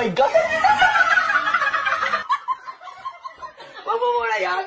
my God! Mamumura yan?